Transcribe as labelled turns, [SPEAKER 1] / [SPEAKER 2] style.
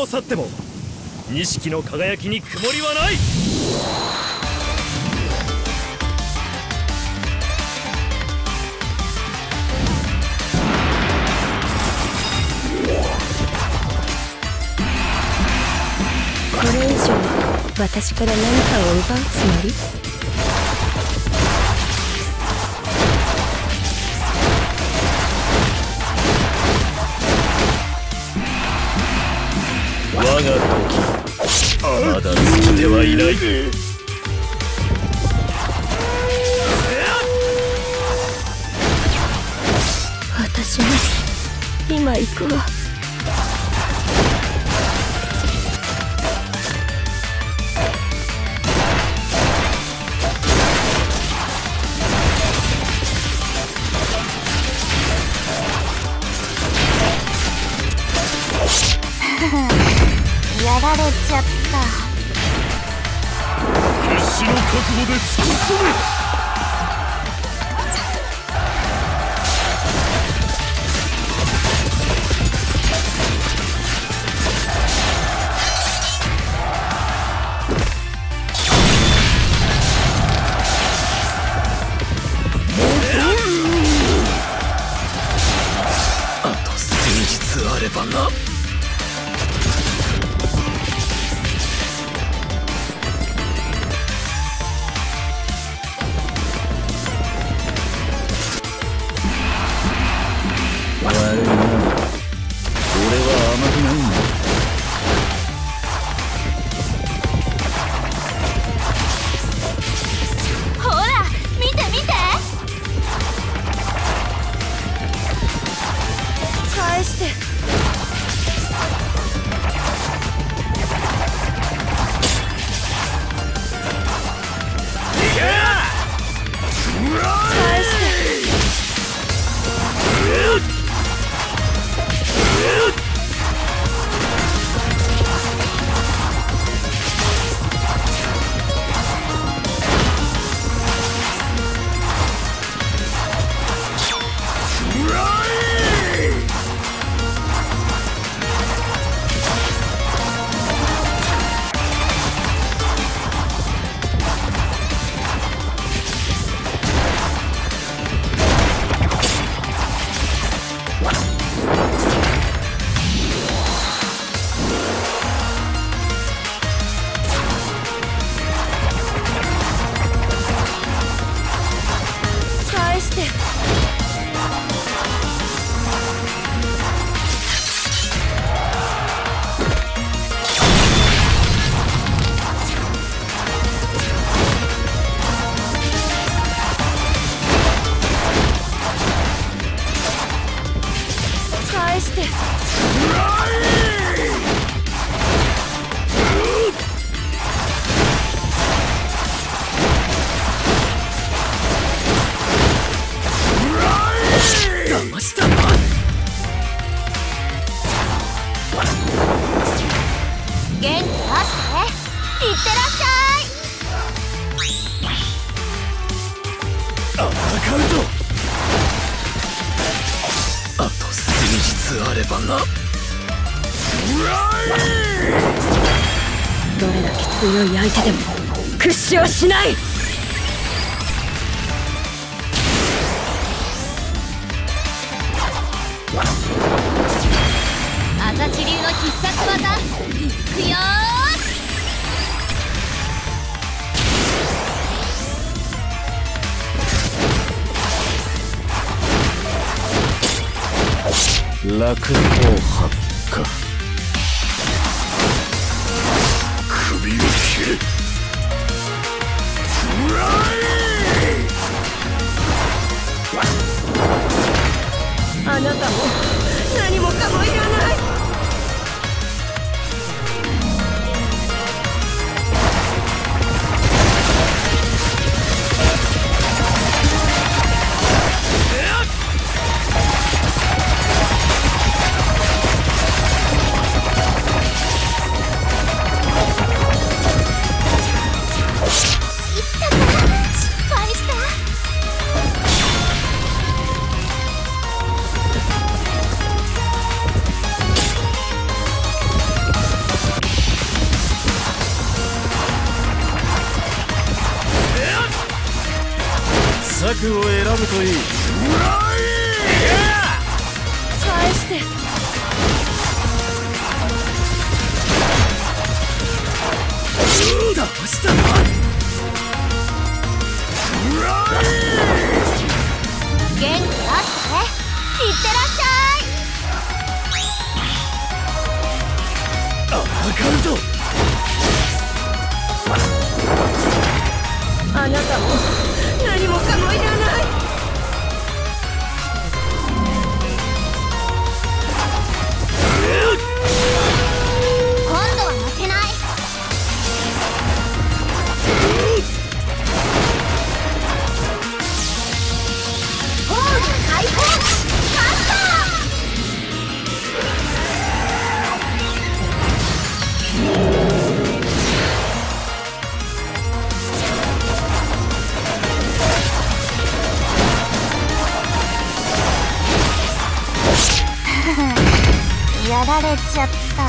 [SPEAKER 1] を去っても錦の輝きに曇りはない。
[SPEAKER 2] これ以上私から何かを奪うつもり？
[SPEAKER 1] が時まだ尽きてはいない
[SPEAKER 2] 私も今行くわ。
[SPEAKER 3] やられちゃった。
[SPEAKER 1] 決死の覚悟で突き進めあと数日あればな。Well,
[SPEAKER 3] 元気出していってらっしゃい
[SPEAKER 1] 戦うぞあと数日あればな
[SPEAKER 2] どれだけ強い相手でも屈指はしない
[SPEAKER 1] 落法発火。首を切れ。
[SPEAKER 2] フライあなたも何もかもいらない。
[SPEAKER 1] 策を選ぶといい！
[SPEAKER 2] 返して。
[SPEAKER 1] どした
[SPEAKER 3] のられちゃった。